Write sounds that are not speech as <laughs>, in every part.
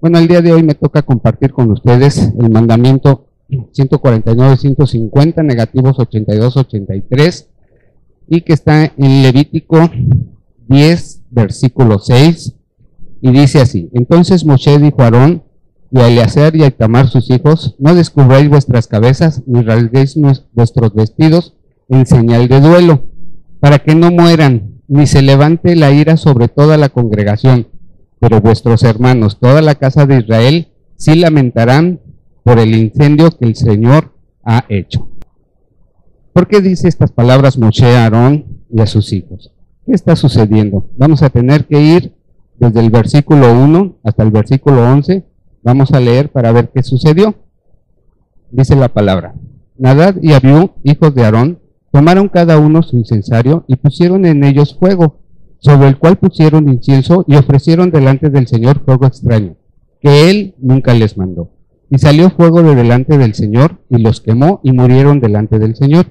Bueno, el día de hoy me toca compartir con ustedes el mandamiento 149-150, negativos 82-83, y que está en Levítico 10, versículo 6, y dice así, entonces Moshe dijo a Aarón, y a Eleazar y a Itamar sus hijos, no descubráis vuestras cabezas, ni rasguéis vuestros vestidos en señal de duelo, para que no mueran, ni se levante la ira sobre toda la congregación, pero vuestros hermanos, toda la casa de Israel, sí lamentarán por el incendio que el Señor ha hecho. ¿Por qué dice estas palabras Moshe a Aarón y a sus hijos? ¿Qué está sucediendo? Vamos a tener que ir desde el versículo 1 hasta el versículo 11. Vamos a leer para ver qué sucedió. Dice la palabra. Nadad y Abiú, hijos de Aarón, tomaron cada uno su incensario y pusieron en ellos fuego, sobre el cual pusieron incienso y ofrecieron delante del Señor fuego extraño, que él nunca les mandó. Y salió fuego de delante del Señor y los quemó y murieron delante del Señor.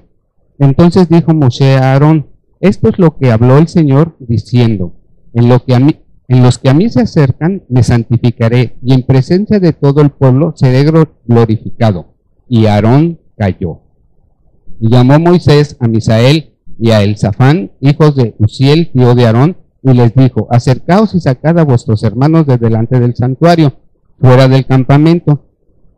Entonces dijo Moshe a Aarón, esto es lo que habló el Señor diciendo, en, lo que a mí, en los que a mí se acercan me santificaré y en presencia de todo el pueblo seré glorificado. Y Aarón cayó. Y llamó Moisés a Misael y a Elzafán, hijos de Uziel, tío de Aarón, y les dijo, acercaos y sacad a vuestros hermanos de delante del santuario, fuera del campamento.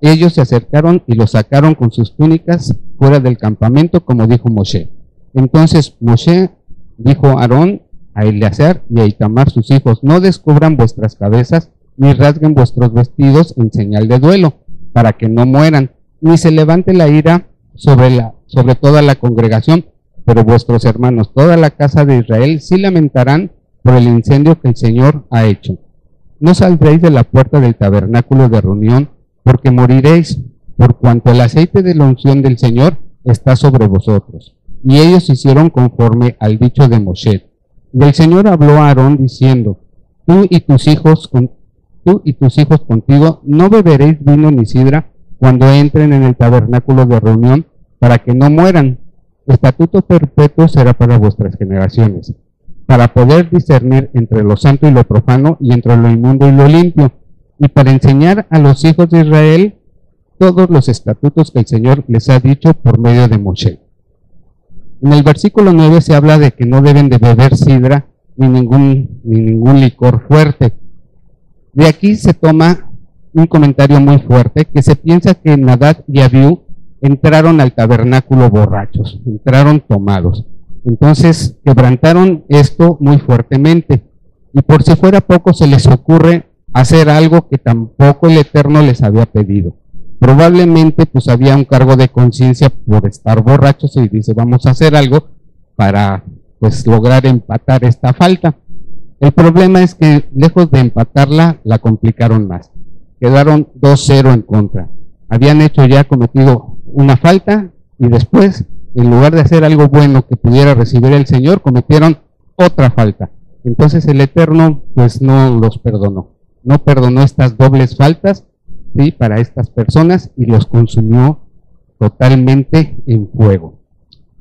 Ellos se acercaron y los sacaron con sus túnicas fuera del campamento, como dijo Moshe. Entonces Moshe dijo a Aarón, a Eleazar y a Itamar sus hijos, no descubran vuestras cabezas, ni rasguen vuestros vestidos en señal de duelo, para que no mueran, ni se levante la ira sobre, la, sobre toda la congregación, pero vuestros hermanos, toda la casa de Israel, sí lamentarán por el incendio que el Señor ha hecho. No saldréis de la puerta del tabernáculo de reunión, porque moriréis, por cuanto el aceite de la unción del Señor está sobre vosotros. Y ellos hicieron conforme al dicho de Moshe. Y el Señor habló a Aarón diciendo, tú y tus hijos, tú y tus hijos contigo, no beberéis vino ni sidra cuando entren en el tabernáculo de reunión, para que no mueran. Estatuto perpetuo será para vuestras generaciones, para poder discernir entre lo santo y lo profano, y entre lo inmundo y lo limpio, y para enseñar a los hijos de Israel todos los estatutos que el Señor les ha dicho por medio de Moshe. En el versículo 9 se habla de que no deben de beber sidra ni ningún, ni ningún licor fuerte. De aquí se toma un comentario muy fuerte, que se piensa que Nadad y Abiú entraron al tabernáculo borrachos, entraron tomados. Entonces quebrantaron esto muy fuertemente. Y por si fuera poco se les ocurre hacer algo que tampoco el Eterno les había pedido. Probablemente pues había un cargo de conciencia por estar borrachos y dice vamos a hacer algo para pues lograr empatar esta falta. El problema es que lejos de empatarla la complicaron más quedaron 2-0 en contra. Habían hecho ya cometido una falta y después, en lugar de hacer algo bueno que pudiera recibir el Señor, cometieron otra falta. Entonces el Eterno pues no los perdonó. No perdonó estas dobles faltas ¿sí? para estas personas y los consumió totalmente en fuego.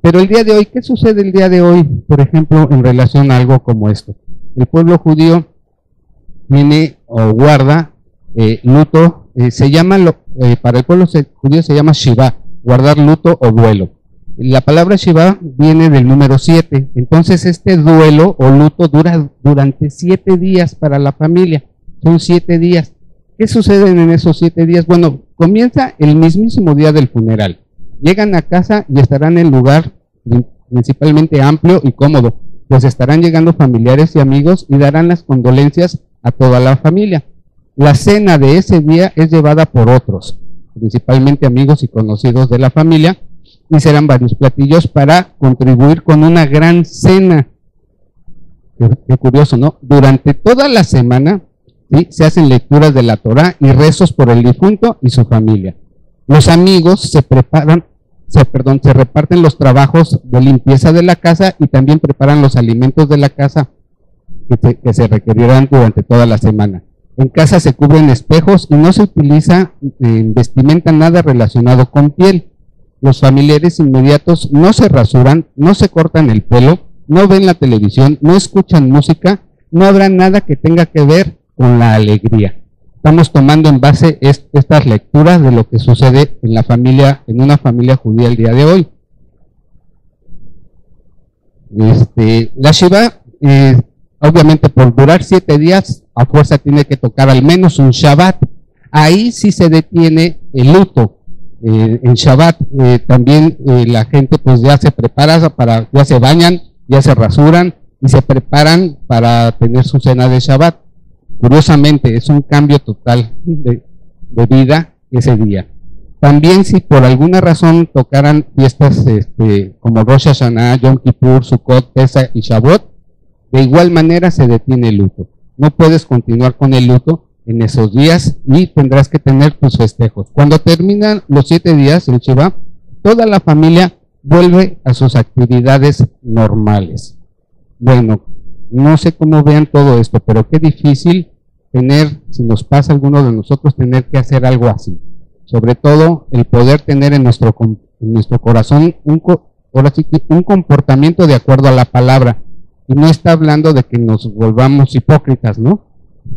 Pero el día de hoy, ¿qué sucede el día de hoy, por ejemplo, en relación a algo como esto? El pueblo judío viene o guarda eh, luto, eh, se llama, eh, para el pueblo judío se llama Shiva, guardar luto o duelo. La palabra Shiva viene del número 7, entonces este duelo o luto dura durante 7 días para la familia, son 7 días. ¿Qué sucede en esos 7 días? Bueno, comienza el mismísimo día del funeral. Llegan a casa y estarán en lugar principalmente amplio y cómodo, pues estarán llegando familiares y amigos y darán las condolencias a toda la familia. La cena de ese día es llevada por otros, principalmente amigos y conocidos de la familia, y serán varios platillos para contribuir con una gran cena. Qué, curioso, ¿no? Durante toda la semana se hacen lecturas de la Torah y rezos por el difunto y su familia. Los amigos se preparan, se, perdón, se reparten los trabajos de limpieza de la casa y también preparan los alimentos de la casa que que se requerirán durante toda la semana. En casa se cubren espejos y no se utiliza en vestimenta nada relacionado con piel. Los familiares inmediatos no se rasuran, no se cortan el pelo, no ven la televisión, no escuchan música, no habrá nada que tenga que ver con la alegría. Estamos tomando en base estas lecturas de lo que sucede en la familia, en una familia judía el día de hoy. Este, la Shiva, eh, obviamente por durar siete días, a fuerza tiene que tocar al menos un Shabbat. Ahí sí se detiene el luto. Eh, en Shabbat eh, también la gente pues ya se prepara para, ya se bañan, ya se rasuran y se preparan para tener su cena de Shabbat. Curiosamente, es un cambio total de, vida ese día. También si por alguna razón tocaran fiestas este, como Rosh Hashanah, Yom Kippur, Sukkot, Pesach y Shavuot, de igual manera se detiene el luto. No puedes continuar con el luto en esos días y tendrás que tener tus festejos. Cuando terminan los siete días, el Shiva, toda la familia vuelve a sus actividades normales. Bueno, no sé cómo vean todo esto, pero qué difícil tener, si nos pasa a alguno de nosotros, tener que hacer algo así. Sobre todo el poder tener en nuestro, en nuestro corazón un, ahora sí un comportamiento de acuerdo a la palabra. Y no está hablando de que nos volvamos hipócritas, ¿no?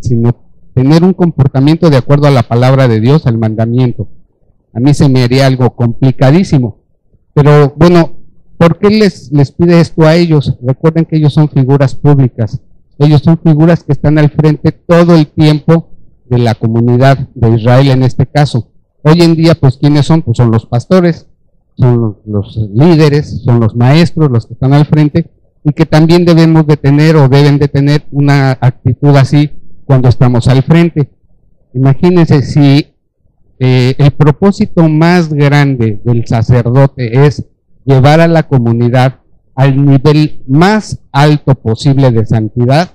Sino tener un comportamiento de acuerdo a la palabra de Dios, al mandamiento. A mí se me haría algo complicadísimo. Pero bueno, ¿Por qué les, les pide esto a ellos? Recuerden que ellos son figuras públicas. Ellos son figuras que están al frente todo el tiempo de la comunidad de Israel en este caso. Hoy en día, pues, ¿quiénes son? Pues son los pastores, son los, líderes, son los maestros, los que están al frente, y que también debemos de tener o deben de tener una actitud así cuando estamos al frente. Imagínense si eh, el propósito más grande del sacerdote es llevar a la comunidad al nivel más alto posible de santidad,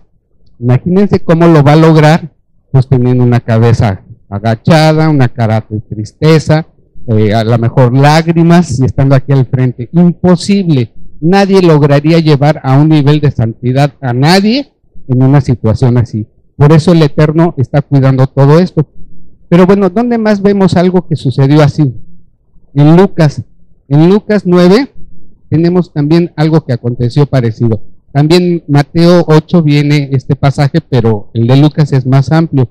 imagínense cómo lo va a lograr, pues teniendo una cabeza agachada, una cara de tristeza, eh, a lo mejor lágrimas y estando aquí al frente. Imposible. Nadie lograría llevar a un nivel de santidad a nadie en una situación así. Por eso el Eterno está cuidando todo esto. Pero bueno, ¿dónde más vemos algo que sucedió así? En Lucas en Lucas 9 tenemos también algo que aconteció parecido. También Mateo 8 viene este pasaje, pero el de Lucas es más amplio.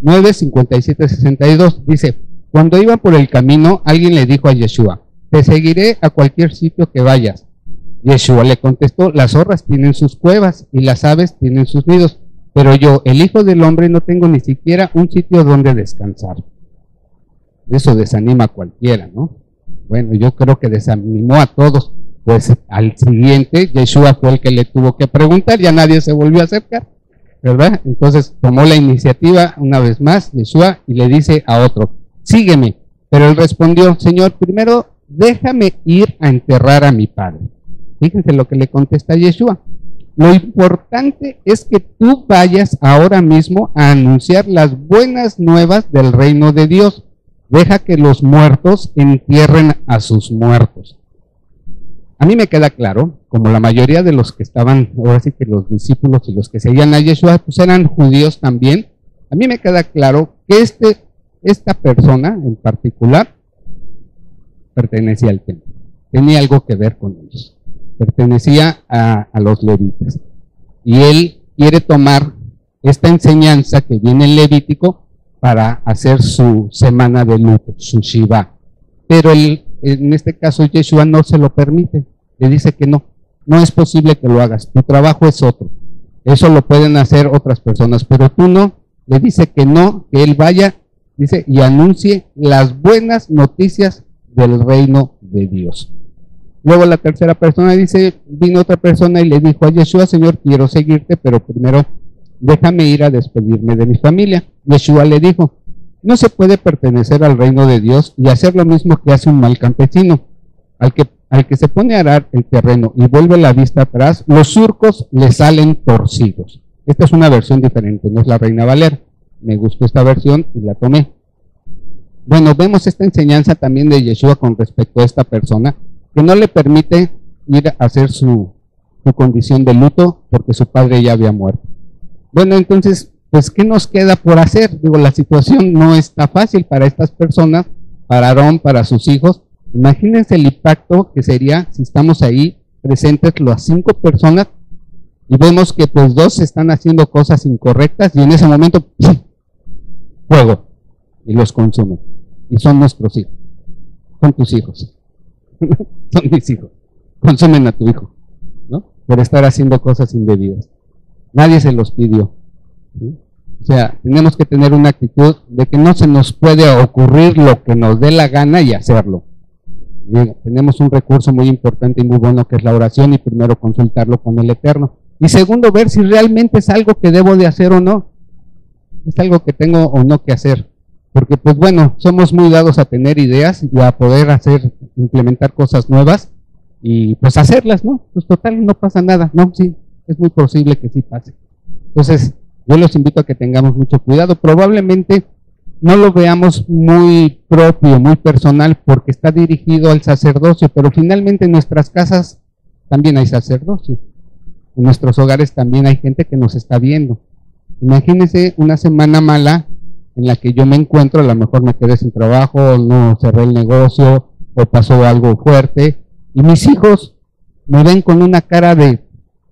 9, 57, 62 dice, cuando iba por el camino, alguien le dijo a Yeshua, te seguiré a cualquier sitio que vayas. Yeshua le contestó, las zorras tienen sus cuevas y las aves tienen sus nidos, pero yo, el Hijo del Hombre, no tengo ni siquiera un sitio donde descansar. Eso desanima a cualquiera, ¿no? Bueno, yo creo que desanimó a todos. Pues al siguiente, Yeshua fue el que le tuvo que preguntar, ya nadie se volvió a acercar, ¿verdad? Entonces tomó la iniciativa una vez más, Yeshua, y le dice a otro, sígueme. Pero él respondió, Señor, primero déjame ir a enterrar a mi padre. Fíjense lo que le contesta Yeshua. Lo importante es que tú vayas ahora mismo a anunciar las buenas nuevas del reino de Dios deja que los muertos entierren a sus muertos. A mí me queda claro, como la mayoría de los que estaban, ahora sí que los discípulos y los que seguían a Yeshua, pues eran judíos también, a mí me queda claro que este, esta persona en particular pertenecía al templo, tenía algo que ver con ellos, pertenecía a, los levitas. Y él quiere tomar esta enseñanza que viene en Levítico para hacer su semana de luto, su Shiva. Pero él, en este caso Yeshua no se lo permite, le dice que no, no es posible que lo hagas, tu trabajo es otro, eso lo pueden hacer otras personas, pero tú no, le dice que no, que él vaya, dice, y anuncie las buenas noticias del reino de Dios. Luego la tercera persona dice, vino otra persona y le dijo a Yeshua, Señor, quiero seguirte, pero primero déjame ir a despedirme de mi familia. Yeshua le dijo, no se puede pertenecer al reino de Dios y hacer lo mismo que hace un mal campesino. Al que, al que se pone a arar el terreno y vuelve la vista atrás, los surcos le salen torcidos. Esta es una versión diferente, no es la Reina Valera. Me gustó esta versión y la tomé. Bueno, vemos esta enseñanza también de Yeshua con respecto a esta persona, que no le permite ir a hacer su, su condición de luto porque su padre ya había muerto. Bueno, entonces, pues, ¿qué nos queda por hacer? Digo, la situación no está fácil para estas personas, para Aarón, para sus hijos. Imagínense el impacto que sería si estamos ahí presentes las cinco personas y vemos que pues dos están haciendo cosas incorrectas y en ese momento fuego y los consumen. Y son nuestros hijos. Son tus hijos. <laughs> son mis hijos. Consumen a tu hijo, ¿no? Por estar haciendo cosas indebidas. Nadie se los pidió. O sea, tenemos que tener una actitud de que no se nos puede ocurrir lo que nos dé la gana y hacerlo. tenemos un recurso muy importante y muy bueno que es la oración y primero consultarlo con el Eterno. Y segundo, ver si realmente es algo que debo de hacer o no. Es algo que tengo o no que hacer. Porque pues bueno, somos muy dados a tener ideas y a poder hacer, implementar cosas nuevas y pues hacerlas, ¿no? Pues total, no pasa nada. No, sí, es muy posible que sí pase. Entonces, yo los invito a que tengamos mucho cuidado. Probablemente no lo veamos muy propio, muy personal, porque está dirigido al sacerdocio, pero finalmente en nuestras casas también hay sacerdocio. En nuestros hogares también hay gente que nos está viendo. Imagínense una semana mala en la que yo me encuentro, a lo mejor me quedé sin trabajo, no cerré el negocio, o pasó algo fuerte, y mis hijos me ven con una cara de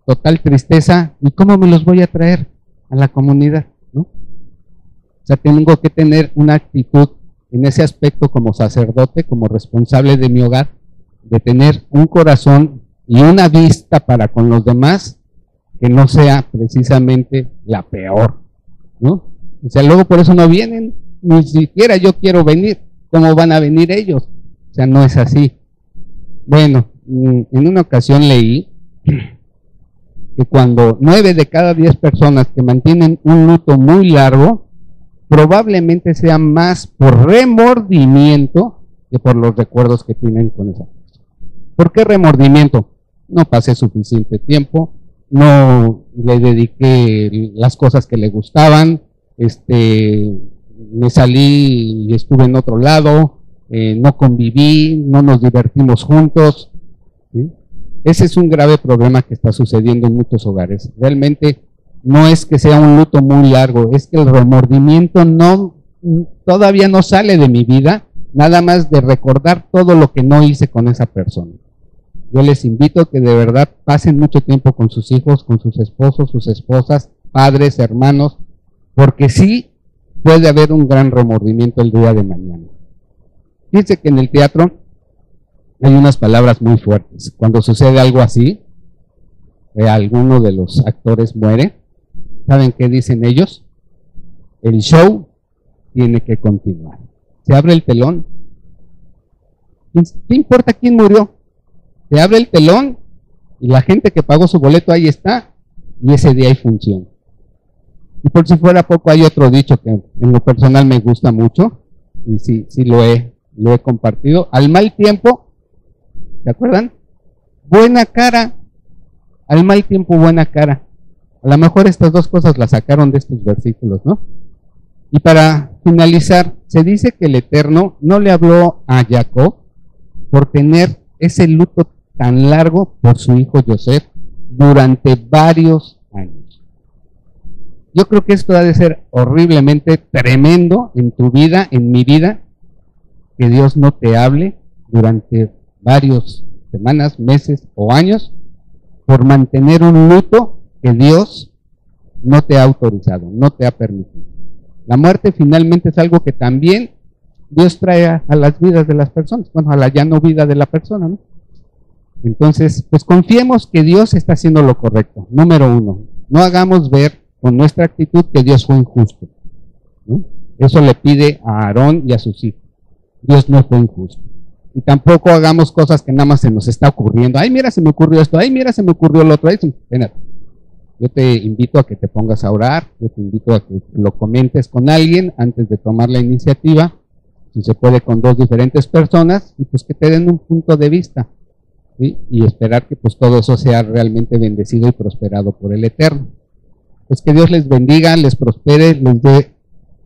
total tristeza, ¿y cómo me los voy a traer? a la comunidad, ¿no? O sea, tengo que tener una actitud en ese aspecto como sacerdote, como responsable de mi hogar, de tener un corazón y una vista para con los demás que no sea precisamente la peor, ¿no? O sea, luego por eso no vienen, ni siquiera yo quiero venir, ¿cómo van a venir ellos? Sea, no es así. Bueno, mm, en una ocasión leí que cuando nueve de cada diez personas que mantienen un luto muy largo, probablemente sea más por remordimiento que por los recuerdos que tienen con esa persona. ¿Por qué remordimiento? No pasé suficiente tiempo, no le dediqué las cosas que le gustaban, este, me salí y estuve en otro lado, eh, no conviví, no nos divertimos juntos. Ese es un grave problema que está sucediendo en muchos hogares. Realmente no es que sea un luto muy largo, es que el remordimiento no todavía no sale de mi vida, nada más de recordar todo lo que no hice con esa persona. Yo les invito a que de verdad pasen mucho tiempo con sus hijos, con sus esposos, sus esposas, padres, hermanos, porque sí puede haber un gran remordimiento el día de mañana. Fíjense que en el teatro hay unas palabras muy fuertes. Cuando sucede algo así, eh, alguno de los actores muere, ¿saben qué dicen ellos? El show tiene que continuar. Se abre el telón. ¿Qué importa quién murió? Se abre el telón y la gente que pagó su boleto ahí está y ese día hay función. Y por si fuera poco, hay otro dicho que en lo personal me gusta mucho y sí, sí lo he, lo he compartido. Al mal tiempo, ¿Se acuerdan? Buena cara. Al mal tiempo, buena cara. A lo mejor estas dos cosas las sacaron de estos versículos, ¿no? Y para finalizar, se dice que el Eterno no le habló a Jacob por tener ese luto tan largo por su hijo Joseph durante varios años. Yo creo que esto ha de ser horriblemente tremendo en tu vida, en mi vida, que Dios no te hable durante varios semanas, meses o años por mantener un luto que Dios no te ha autorizado, no te ha permitido. La muerte finalmente es algo que también Dios trae a, las vidas de las personas, bueno, a la ya no vida de la persona, ¿no? Entonces, pues confiemos que Dios está haciendo lo correcto. Número uno, no hagamos ver con nuestra actitud que Dios fue injusto. ¿no? Eso le pide a Aarón y a sus hijos. Dios no fue injusto y tampoco hagamos cosas que nada más se nos está ocurriendo. Ay, mira, se me ocurrió esto. Ay, mira, se me ocurrió el otro. Yo te invito a que te pongas a orar. Yo te invito a que lo comentes con alguien antes de tomar la iniciativa. Si se puede con dos diferentes personas y pues que te den un punto de vista. Y esperar que pues todo eso sea realmente bendecido y prosperado por el Eterno. Pues que Dios les bendiga, les prospere, les dé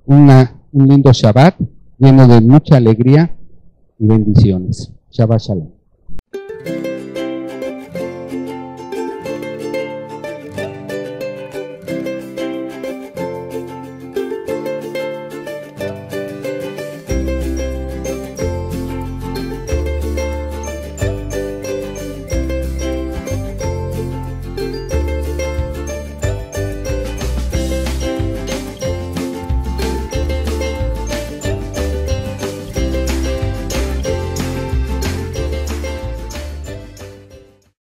una, un lindo Shabbat lleno de mucha alegría y bendiciones. Shabbat Shalom.